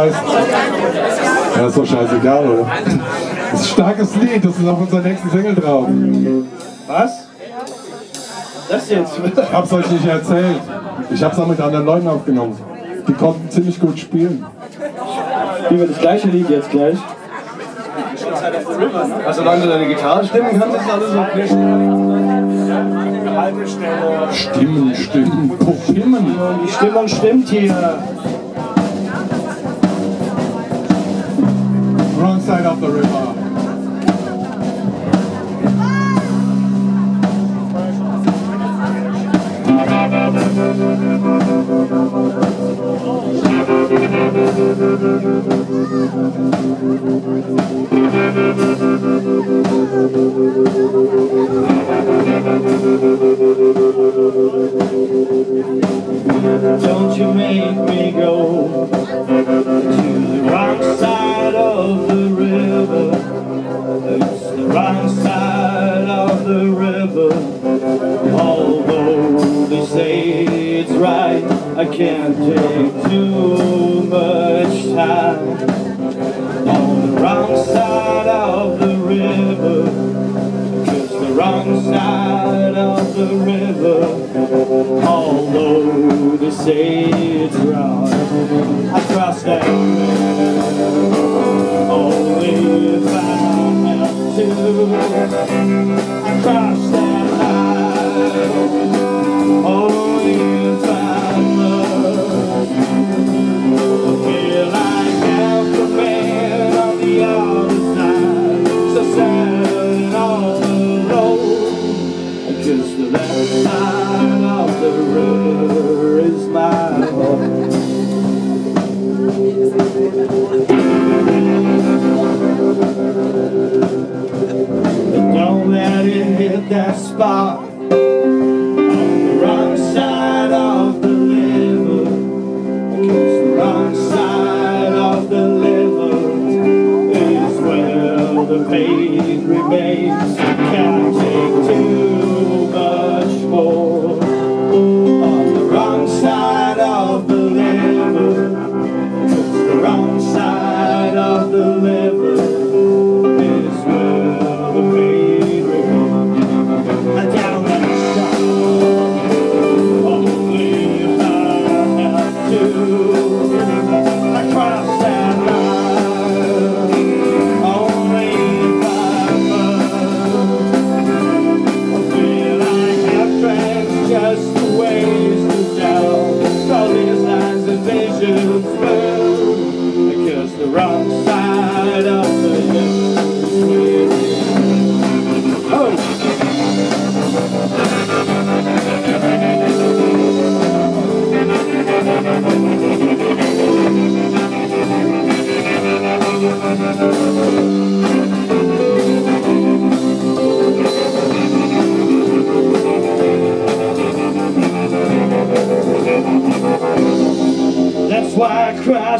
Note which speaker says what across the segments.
Speaker 1: heißt. Ja, ist doch scheißegal, oder? Das ist ein starkes Lied, das ist auf unserer nächsten Single drauf.
Speaker 2: Was? Das jetzt?
Speaker 1: Ich hab's euch nicht erzählt. Ich hab's auch mit anderen Leuten aufgenommen. Die konnten ziemlich gut spielen.
Speaker 2: Spielen wir das gleiche Lied jetzt gleich? Also solange du deine Gitarre stimmen kannst, ist alles okay.
Speaker 1: Stimmen, Stimmen, Stimmen.
Speaker 2: Die Stimmung stimmt hier.
Speaker 1: Side of the river.
Speaker 2: Don't Although they say it's right, I can't take too much time. That spot. On the wrong side of the the wrong side of the is where the pain remains.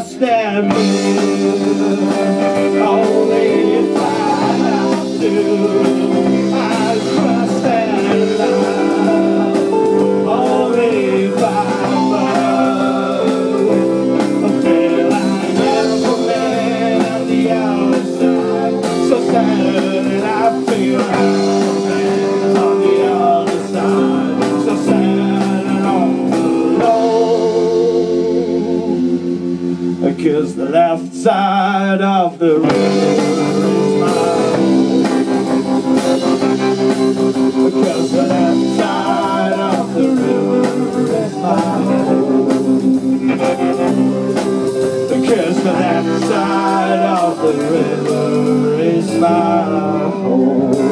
Speaker 2: Crossed that river. Because the left side of the river is mine. Because the left side of the river is mine. Because the left side of the river is my home.